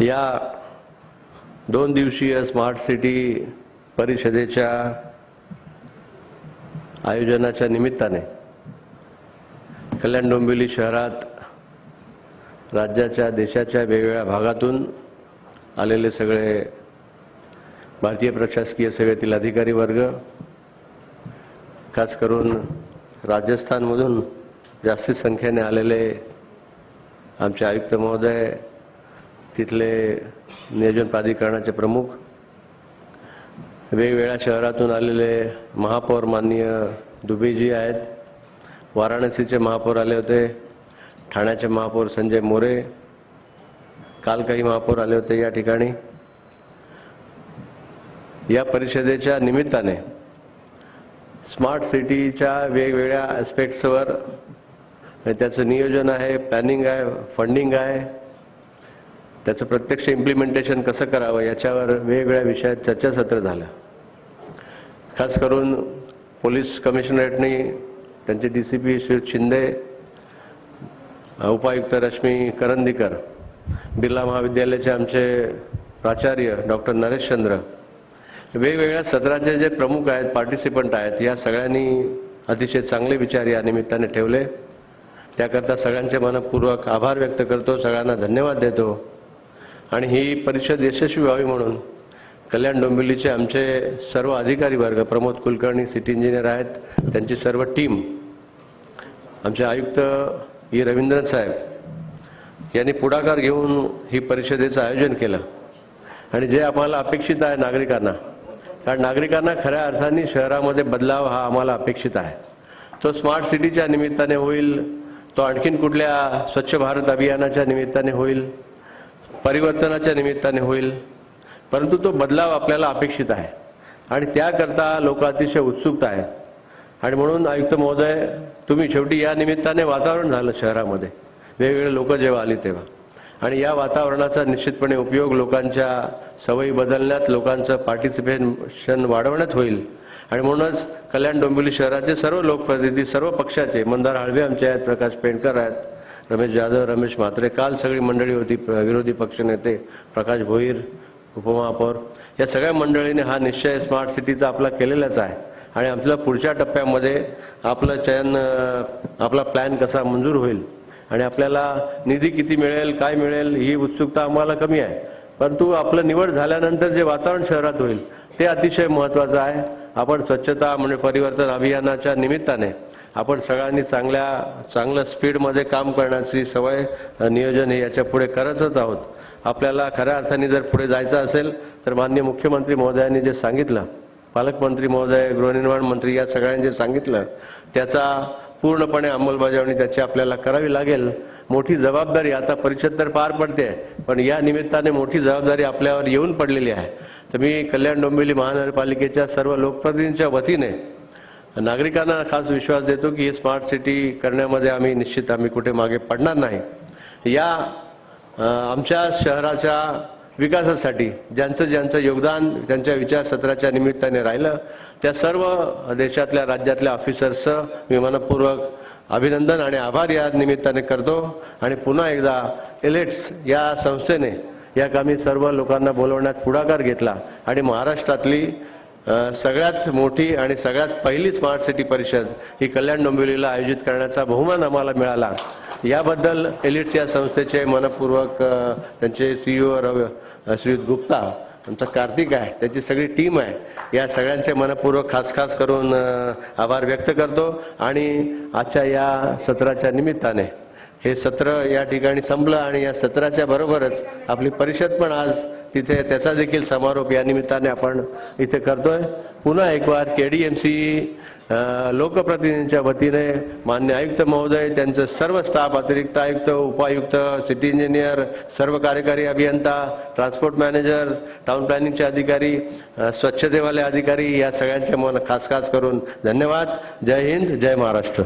या दोन दिवसीय स्मार्ट सिटी परिषदेच्या आयोजनाच्या निमित्ताने कल्याण डोंबिवली शहरात राज्याच्या देशाच्या वेगवेगळ्या भागातून आलेले सगळे भारतीय प्रशासकीय सेवेतील अधिकारी वर्ग खास करून राजस्थानमधून जास्तीत संख्येने आलेले आमचे आयुक्त महोदय तिथले नियोजन प्राधिकरणाचे प्रमुख. वेगवेगळ्या शहरातून आलेले महापौर माननीय दुबेजी आहेत. वाराणसीचे महापौर आले होते. ठाण्याचे महापौर संजय मोरे. काल काही महापौर आले होते या ठिकाणी. या परिषदेच्या निमित्ताने स्मार्ट सिटीच्या वेगवेगळ्या ॲस्पेक्ट्सवर त्याचं नियोजन आहे प्लॅनिंग आहे फंडिंग आहे. त्याचं प्रत्यक्ष इम्प्लिमेंटेशन कसं करावं याच्यावर वेगवेगळ्या विषयात चर्चासत्र झालं. खास करून पोलीस कमिशनरेटनी त्यांचे D C P Shri Shinde उपायुक्त रश्मी करंदीकर बिर्ला महाविद्यालयाचे आमचे प्राचार्य डॉक्टर नरेशचंद्र वेगवेगळ्या सत्राचे जे प्रमुख आहेत पार्टिसिपंट आहेत या सगळ्यांनी अतिशय चांगले विचार या निमित्ताने ठेवले. त्याकरता सगळ्यांचे मनपूर्वक आभार व्यक्त करतो. सगळ्यांना धन्यवाद देतो. आणि ही परिषद यशस्वी व्हावी म्हणून कल्याण डोंबिवलीचे आमचे सर्व अधिकारी वर्ग प्रमोद कुलकर्णी सिटी इंजिनियर आहेत त्यांची सर्व टीम आमचे आयुक्त ई. रवींद्रन साहेब यांनी पुढाकार घेऊन ही परिषदेचं आयोजन केलं. आणि जे आम्हाला अपेक्षित आहे नागरिकांना कारण नागरिकांना खऱ्या अर्थाने शहरामध्ये बदलाव हा आम्हाला अपेक्षित आहे. तो स्मार्ट सिटीच्या निमित्ताने होईल तो आणखीन कुठल्या स्वच्छ भारत अभियानाच्या निमित्ताने होईल परिवर्तनाच्या निमित्ताने होईल. परंतु तो बदलाव आपल्याला अपेक्षित आहे. आणि त्याकरता लोक अतिशय उत्सुकता आहेत. आणि म्हणून आयुक्त महोदय तुम्ही शेवटी या निमित्ताने वातावरण झालं शहरामध्ये. वेगवेगळे लोक जेव्हा आली तेव्हा. आणि या वातावरणाचा निश्चितपणे उपयोग लोकांच्या सवयी बदलण्यात लोकांचं पार्टिसिपेशन वाढवण्यात होईल. आणि म्हणूनच कल्याण डोंबिवली शहराचे सर्व लोकप्रतिनिधी सर्व पक्षाचे मंदार हळवे आमचे आहेत प्रकाश पेंडकर आहेत रमेश जाधव रमेश म्हात्रे काल सगळी मंडळी होती विरोधी पक्षनेते प्रकाश भोईर उपमहापौर या सगळ्या मंडळीने हा निश्चय स्मार्ट सिटीचा आपला केलेलाच आहे. आणि आपल्या पुढच्या टप्प्यामध्ये आपलं चयन आपला प्लॅन कसा मंजूर होईल आणि आपल्याला निधी किती मिळेल काय मिळेल ही उत्सुकता आम्हाला कमी आहे. परंतु आपलं निवड झाल्यानंतर जे वातावरण शहरात होईल ते अतिशय महत्त्वाचं आहे. आपण स्वच्छता म्हणजे परिवर्तन अभियानाच्या निमित्ताने आपण सगळ्यांनी चांगल्या चांगलं स्पीडमध्ये काम करण्याची सवय नियोजन हे याच्यापुढे करतच आहोत. आपल्याला खऱ्या अर्थाने जर पुढे जायचं असेल तर माननीय मुख्यमंत्री महोदयांनी जे सांगितलं पालकमंत्री महोदय गृहनिर्माण मंत्री या सगळ्यांनी जे सांगितलं त्याचा पूर्णपणे अंमलबजावणी त्याची आपल्याला करावी लागेल. मोठी जबाबदारी आता परिषद तर पार पडते पण या निमित्ताने मोठी जबाबदारी आपल्यावर येऊन पडलेली आहे. तर मी कल्याण डोंबिवली महानगरपालिकेच्या सर्व लोकप्रतिनिधींच्या वतीने नागरिकांना खास विश्वास देतो की ही स्मार्ट सिटी करण्यामध्ये आम्ही निश्चित आम्ही कुठे मागे पडणार नाही. या आमच्या शहराच्या विकासासाठी ज्यांचं ज्यांचं योगदान त्यांच्या विचारसत्राच्या निमित्ताने राहिलं त्या सर्व देशातल्या राज्यातल्या ऑफिसर्सचं मी मनपूर्वक अभिनंदन आणि आभार या निमित्ताने करतो. आणि पुन्हा एकदा एलेट्स या संस्थेने या कामी सर्व लोकांना बोलवण्यात पुढाकार घेतला आणि महाराष्ट्रातली सगळ्यात मोठी आणि सगळ्यात पहिली स्मार्ट सिटी परिषद ही कल्याण डोंबिवलीला आयोजित करण्याचा बहुमान आम्हाला मिळाला. याबद्दल एलिट्स या संस्थेचे मनपूर्वक त्यांचे सीईओ रव श्री गुप्ता आमचा कार्तिक आहे त्याची सगळी टीम आहे. या सगळ्यांचे मनपूर्वक खास खास करून आभार व्यक्त करतो आणि आजच्या या सत्राच्या निमित्ताने हे सत्र या ठिकाणी संपलं आणि या सत्राच्या बरोबरच आपली परिषद पण आज तिथे त्याचा देखील समारोप या निमित्ताने आपण इथे करतोय. पुन्हा एक वार के डी एम सी लोकप्रतिनिधींच्या वतीने मान्य आयुक्त महोदय त्यांचं सर्व स्टाफ अतिरिक्त आयुक्त उपायुक्त सिटी इंजिनियर सर्व कार्यकारी अभियंता ट्रान्सपोर्ट मॅनेजर टाउन प्लॅनिंगचे अधिकारी स्वच्छतेवाले अधिकारी या सगळ्यांचे मन खास खास करून धन्यवाद. जय हिंद जय महाराष्ट्र.